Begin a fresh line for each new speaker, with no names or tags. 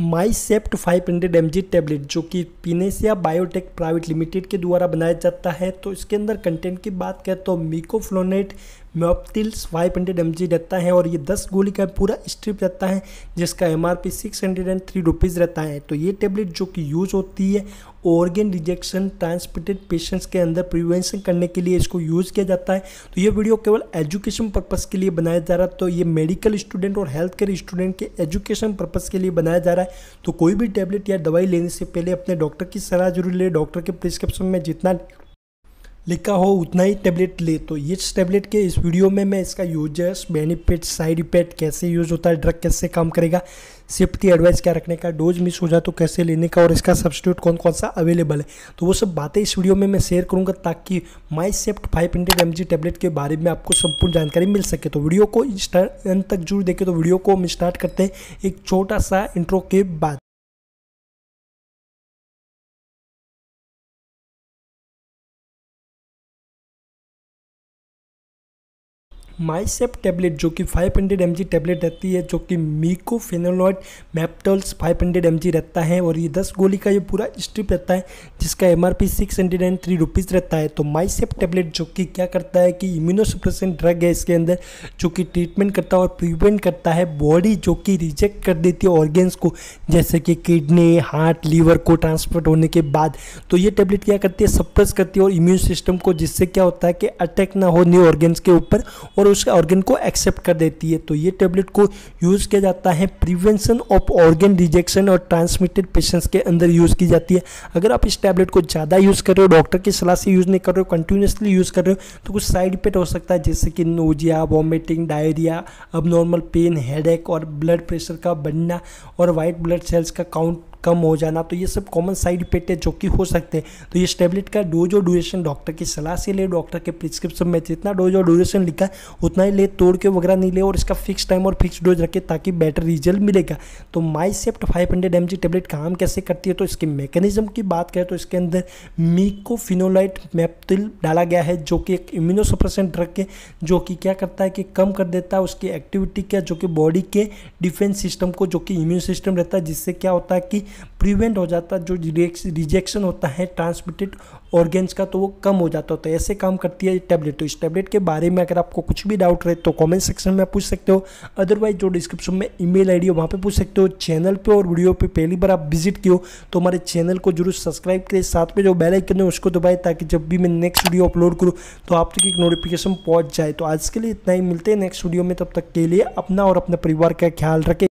Mycept five hundred M G tablet, जो कि पीनेसिया biotech private limited के द्वारा बनाया जाता है। तो इसके अंदर कंटेंट की बात करें तो mycophenolate mofetil five hundred M रहता है और ये दस गोली का पूरा स्ट्रिप रहता है, जिसका M R P six hundred and three rupees रहता है। तो ये टेबलेट जो कि यूज़ होती है ऑर्गेन रिजेक्शन ट्रांसमिटेड पेशेंट्स के अंदर प्रिवेंशन करने के लिए इसको यूज़ किया जाता है। तो ये वीडियो केवल एजुकेशन पर्पज़ के लिए बनाया जा रहा है तो ये मेडिकल स्टूडेंट और हेल्थ केयर स्टूडेंट के एजुकेशन पर्पज़ के लिए बनाया जा रहा है। तो कोई भी टेबलेट या दवाई लेने से पहले अपने डॉक्टर की सलाह ज़रूर ले डॉक्टर के प्रिस्क्रिप्शन में जितना लिखा हो, उतना ही टेबलेट ले। तो इस टेबलेट के इस वीडियो में मैं इसका यूज़र्स बेनिफिट साइड इफ़ेक्ट कैसे यूज़ होता है ड्रग कैसे काम करेगा सेफ्टी एडवाइस क्या रखने का डोज मिस हो जाए तो कैसे लेने का और इसका सब्सिट्यूट कौन कौन सा अवेलेबल है। तो वो सब बातें इस वीडियो में मैं शेयर करूँगा ताकि Mycept five hundred M tablet के बारे में आपको संपूर्ण जानकारी मिल सके। तो वीडियो को अंत तक ज़रूर देखें। तो वीडियो को हम स्टार्ट करते हैं एक छोटा सा इंट्रो के बाद। माइसेप टैबलेट, जो कि 500 हंड्रेड एम टैबलेट रहती है, जो कि मीकोफेनोलॉइड मैप्टल्स 500 हंड्रेड एम रहता है, और ये 10 गोली का ये पूरा स्ट्रिप रहता है, जिसका M R P six hundred and three rupees रहता है। तो माइसेप टैबलेट, जो कि क्या करता है कि इम्यूनोसप्रेशन ड्रग है इसके अंदर, जो कि ट्रीटमेंट करता है और प्रिवेंट करता है बॉडी जो कि रिजेक्ट कर देती है ऑर्गेन्स को, जैसे कि किडनी हार्ट लीवर को ट्रांसफ़र होने के बाद। तो ये टैबलेट क्या करती है? सप्रेस करती है और इम्यून सिस्टम को, जिससे क्या होता है कि अटैक ना हो न्यू ऑर्गेन्स के ऊपर, और उस ऑर्गन को एक्सेप्ट कर देती है। तो ये टेबलेट को यूज़ किया जाता है। प्रिवेंशन ऑफ़ ऑर्गन रिजेक्शन और ट्रांसमिटेड पेशेंट्स के अंदर यूज़ की जाती है। अगर आप इस टैबलेट को ज़्यादा यूज़ कर रहे हो डॉक्टर की सलाह से यूज़ नहीं कर रहे हो कंटिन्यूसली यूज़ कर रहे हो तो कुछ साइड इफ़ेक्ट हो सकता है। जैसे कि नोजिया वॉमिटिंग डायरिया अब नॉर्मल पेन हेड और ब्लड प्रेशर का बढ़ना और वाइट ब्लड सेल्स का काउंट कम हो जाना तो ये सब कॉमन साइड इफ़ेक्ट है जो कि हो सकते हैं। तो ये टेबलेट का डोज और ड्यूरेशन डॉक्टर की सलाह से ले डॉक्टर के प्रिस्क्रिप्शन में जितना डोज और ड्यूरेशन लिखा है उतना ही ले, तोड़ के वगैरह नहीं ले और इसका फिक्स टाइम और फिक्स डोज रखे ताकि बेटर रिज़ल्ट मिलेगा। तो Mycept five hundred M G tablet काम कैसे करती है? तो इसके मैकेनिज्म की बात करें तो इसके अंदर मीकोफिनोलाइट मैप्टिल डाला गया है, जो कि एक इम्यूनोसप्रेशन ड्रग है, जो कि क्या करता है कि कम कर देता है उसकी एक्टिविटी क्या, जो कि बॉडी के डिफेंस सिस्टम को, जो कि इम्यून सिस्टम रहता है, जिससे क्या होता है कि प्रिवेंट हो जाता, जो रिजेक्शन होता है ट्रांसमिटेड ऑर्गेन्स का तो वो कम हो जाता होता है। ऐसे काम करती है टैबलेट तो इस टैबलेट के बारे में अगर आपको कुछ भी डाउट रहे तो कमेंट सेक्शन में पूछ सकते हो। अदरवाइज़ जो डिस्क्रिप्शन में ईमेल आईडी है, वहाँ पे पूछ सकते हो। चैनल पे और वीडियो पे पहली बार आप विज़िट किया तो हमारे चैनल को ज़रूर सब्सक्राइब करें साथ में जो बेल आइकन है, उसको दबाए, ताकि जब भी मैं नेक्स्ट वीडियो अपलोड करूँ तो आप तक एक नोटिफिकेशन पहुँच जाए। तो आज के लिए इतना ही। मिलते हैं नेक्स्ट वीडियो में। तब तक के लिए अपना और अपने परिवार का ख्याल रखें।